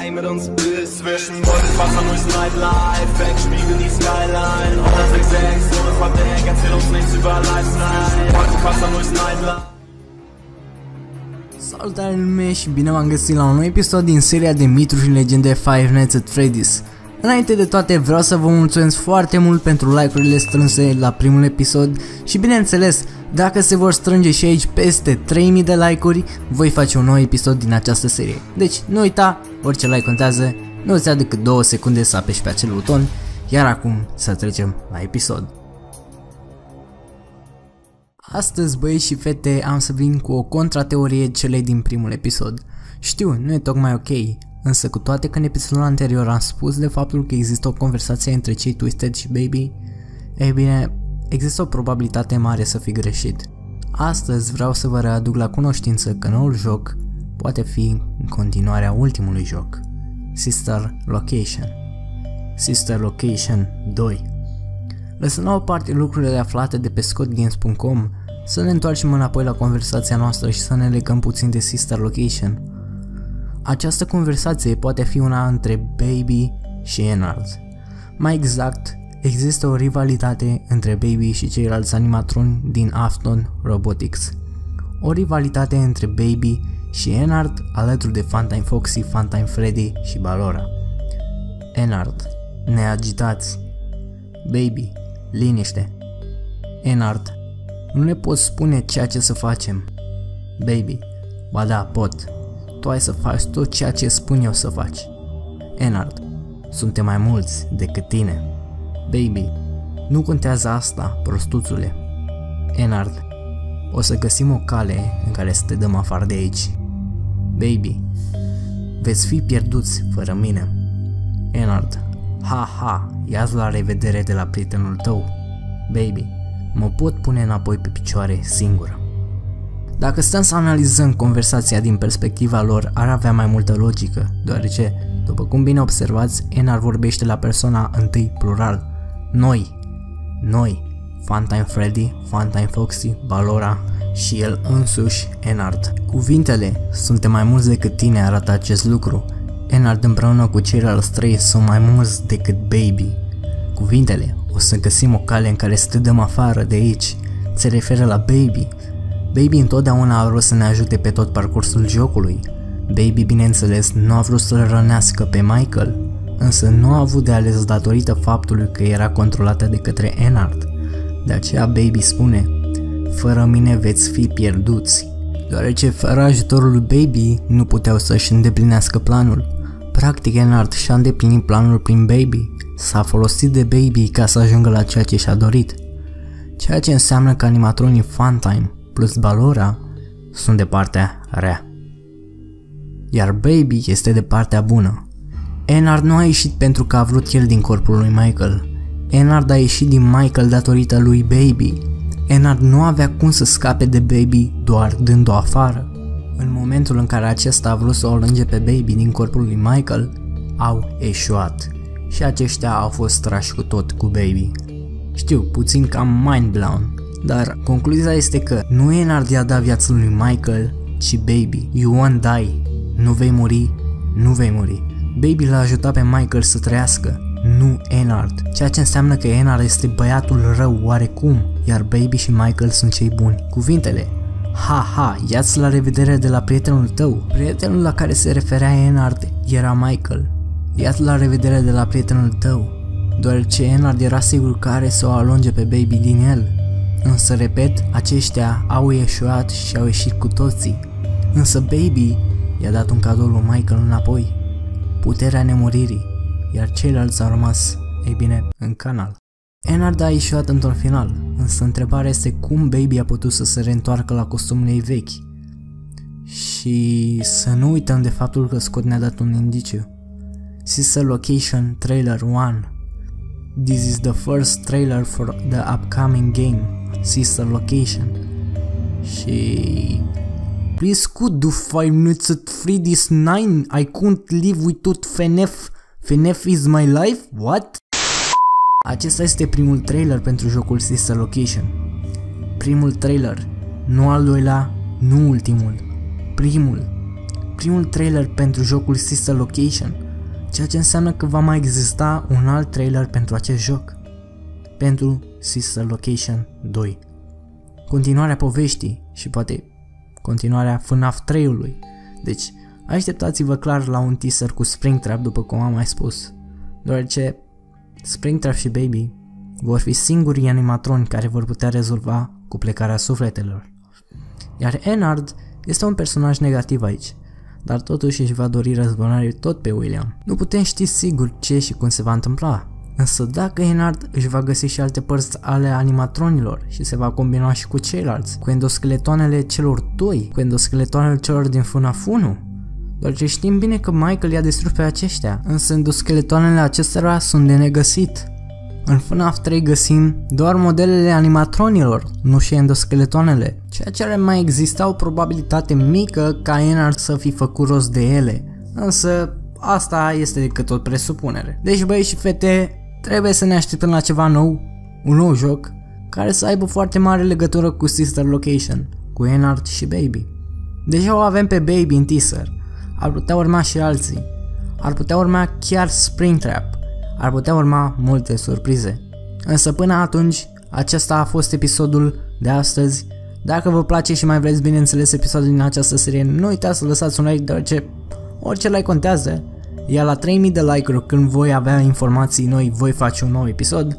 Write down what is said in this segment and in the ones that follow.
Sky mit uns bist Zwischen Wolken, Wasser, durchs Nightlife. Backspiegel, die Skyline. 166, ohne Verdeck. Erzähl uns nichts über Lifestyle. Wolken, Wasser, durchs Nightlife. Salutare lume și bine v-am găsit la un nou episod din seria de mituri și legende Five Nights at Freddy's. Înainte de toate vreau să vă mulțumesc foarte mult pentru like-urile strânse la primul episod și bineînțeles, dacă se vor strânge și aici peste 3000 de like-uri, voi face un nou episod din această serie. Deci nu uita, orice like contează, nu îți ia decât 2 secunde să apeși pe acel buton, iar acum să trecem la episod. Astăzi, băieți și fete, am să vin cu o contrateorie celei din primul episod. Știu, nu e tocmai ok, însă cu toate că în episodul anterior am spus de faptul că există o conversație între cei Twisted și Baby, ei bine, există o probabilitate mare să fi greșit. Astăzi vreau să vă readuc la cunoștință că noul joc poate fi în continuarea ultimului joc, Sister Location. Sister Location 2 Lăsând la o parte lucrurile aflate de pe scottgames.com, să ne întoarcem înapoi la conversația noastră și să ne legăm puțin de Sister Location. Această conversație poate fi una între Baby și Enard. Mai exact, există o rivalitate între Baby și ceilalți animatroni din Afton Robotics. O rivalitate între Baby și Enard alături de Funtime Foxy, Funtime Freddy și Balora. Enard, neagitați. Baby, liniște. Enard, nu ne poți spune ceea ce să facem. Baby, ba da, pot. Tu ai să faci tot ceea ce spun eu să faci. Enard, suntem mai mulți decât tine. Baby, nu contează asta, prostuțule. Enard, o să găsim o cale în care să te dăm afară de aici. Baby, veți fi pierduți fără mine. Enard, ha ha, ia la revedere de la prietenul tău. Baby, mă pot pune înapoi pe picioare singură. Dacă stăm să analizăm conversația din perspectiva lor, ar avea mai multă logică, deoarece, după cum bine observați, Enar vorbește la persoana întâi plural. Noi. Noi. Funtime Freddy, Funtime Foxy, Balora și el însuși, Enard. Cuvintele, suntem mai mulți decât tine, arată acest lucru. Enard împreună cu ceilalți trei sunt mai mulți decât Baby. Cuvintele, o să găsim o cale în care să te dăm afară de aici, se referă la Baby. Baby întotdeauna a vrut să ne ajute pe tot parcursul jocului. Baby, bineînțeles, nu a vrut să-l rănească pe Michael, însă nu a avut de ales datorită faptului că era controlată de către Enard. De aceea Baby spune, fără mine veți fi pierduți, deoarece fără ajutorul lui Baby nu puteau să-și îndeplinească planul. Practic, Enard și-a îndeplinit planul prin Baby, s-a folosit de Baby ca să ajungă la ceea ce și-a dorit. Ceea ce înseamnă că animatronii Funtime plus Balora sunt de partea rea. Iar Baby este de partea bună. Enard nu a ieșit pentru că a vrut el din corpul lui Michael. Enard a ieșit din Michael datorită lui Baby. Enard nu avea cum să scape de Baby doar dând-o afară. În momentul în care acesta a vrut să o lânge pe Baby din corpul lui Michael, au eșuat și aceștia au fost trași cu tot cu Baby. Știu, puțin cam mind blown, dar concluzia este că nu e Enard i-a dat viața lui Michael, ci Baby. You won't die. Nu vei muri, nu vei muri. Baby l-a ajutat pe Michael să trăiască, nu Enard, ceea ce înseamnă că Enard este băiatul rău oarecum, iar Baby și Michael sunt cei buni. Cuvintele, Ha, ha, ia-ți la revedere de la prietenul tău. Prietenul la care se referea Enard era Michael. Ia-ți la revedere de la prietenul tău, deoarece Enard era sigur că are să o alunge pe Baby din el. Însă, repet, aceștia au ieșuat și au ieșit cu toții. Însă Baby i-a dat un cadou lui Michael înapoi, puterea nemuririi, iar ceilalți au rămas, ei bine, în canal. Enard a ieșuat într-un final, însă întrebarea este cum Baby a putut să se reîntoarcă la costumul ei vechi. Și să nu uităm de faptul că Scott ne-a dat un indiciu. Sister Location Trailer 1 This is the first trailer for the upcoming game, Sister Location. Și... Please could do 5 minutes at Freddy's 9, I couldn't live without FNF. FNF is my life? What? Acesta este primul trailer pentru jocul Sister Location. Primul trailer, nu al doilea, nu ultimul. Primul. primul trailer pentru jocul Sister Location, ceea ce înseamnă că va mai exista un alt trailer pentru acest joc. Pentru Sister Location 2. Continuarea poveștii și poate continuarea FNAF 3-ului. Deci, așteptați-vă clar la un teaser cu Springtrap după cum am mai spus, deoarece Springtrap și Baby vor fi singurii animatroni care vor putea rezolva cu plecarea sufletelor. Iar Enard este un personaj negativ aici, dar totuși își va dori răzbunare tot pe William. Nu putem ști sigur ce și cum se va întâmpla, însă dacă Enard își va găsi și alte părți ale animatronilor și se va combina și cu ceilalți, cu endoskeletoanele celor doi, cu endoskeletoanele celor din FNAF 1, doar ce știm bine că Michael i-a distrus pe aceștia, însă endoskeletoanele acestora sunt de negăsit. În FNAF 3 găsim doar modelele animatronilor, nu și endoskeletoanele, ceea ce ar mai exista o probabilitate mică ca Enard să fi făcut rost de ele, însă asta este decât o presupunere. Deci băi și fete, trebuie să ne așteptăm la ceva nou, un nou joc, care să aibă foarte mare legătură cu Sister Location, cu Enard și Baby. Deja o avem pe Baby în teaser, ar putea urma și alții, ar putea urma chiar Springtrap, ar putea urma multe surprize. Însă până atunci, acesta a fost episodul de astăzi. Dacă vă place și mai vreți bineînțeles episodul din această serie, nu uitați să lăsați un like deoarece orice like contează. Iar la 3000 de like-uri când voi avea informații noi, voi face un nou episod.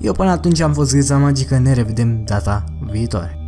Eu până atunci am fost Griza Magică, ne revedem data viitoare.